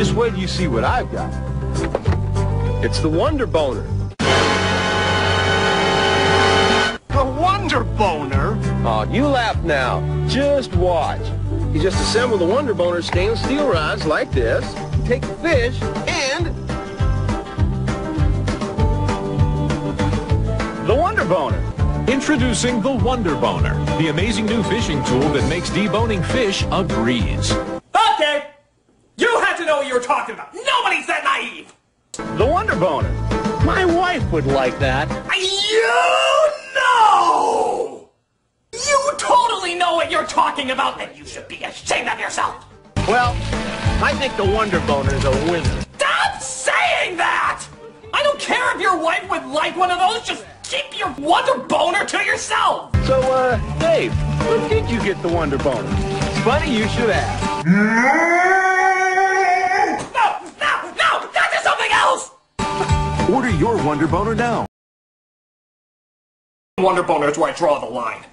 Just wait till you see what I've got. It's the Wunder Boner. The Wunder Boner? Oh, you laugh now. Just watch. You just assemble the Wunder Boner stainless steel rods like this, take the fish, and... The Wunder Boner. Introducing the Wunder Boner, the amazing new fishing tool that makes deboning fish a breeze. Okay! You had to know what you were talking about. Nobody's that naive! The Wunder Boner. My wife would like that. You know! You totally know what you're talking about, and you should be ashamed of yourself! Well, I think the Wunder Boner is a winner. Stop saying that! I don't care if your wife would like one of those, just keep your wunder boner to yourself! So, uh, Dave, when did you get the Wunder Boner? It's funny you should ask. Order your Wunder Boner now. Wunder boner is where I draw the line.